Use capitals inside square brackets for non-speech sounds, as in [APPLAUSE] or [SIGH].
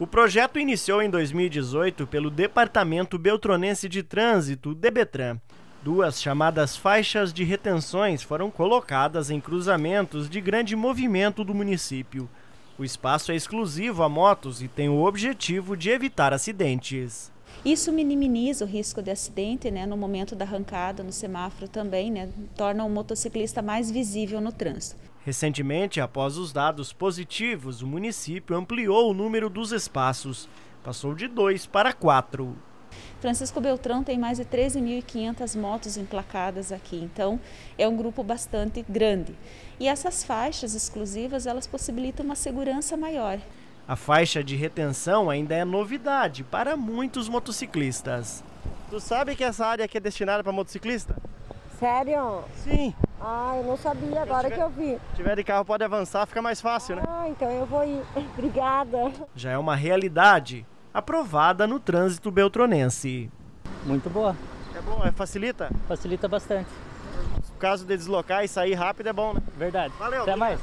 O projeto iniciou em 2018 pelo Departamento Beltronense de Trânsito, DEBETRAN. Duas chamadas faixas de retenções foram colocadas em cruzamentos de grande movimento do município. O espaço é exclusivo a motos e tem o objetivo de evitar acidentes. Isso minimiza o risco de acidente né, no momento da arrancada, no semáforo também, né, torna o motociclista mais visível no trânsito. Recentemente, após os dados positivos, o município ampliou o número dos espaços. Passou de dois para quatro. Francisco Beltrão tem mais de 13.500 motos emplacadas aqui, então é um grupo bastante grande. E essas faixas exclusivas, elas possibilitam uma segurança maior. A faixa de retenção ainda é novidade para muitos motociclistas. Tu sabe que essa área aqui é destinada para motociclista? Sério? Sim. Ah, eu não sabia, agora tiver, que eu vi. Se tiver de carro pode avançar, fica mais fácil, né? Ah, então eu vou ir. [LAUGHS] Obrigada. Já é uma realidade aprovada no trânsito beltronense. Muito boa. É bom, é, facilita? Facilita bastante. No caso de deslocar e sair rápido é bom, né? Verdade. Valeu. Até mais.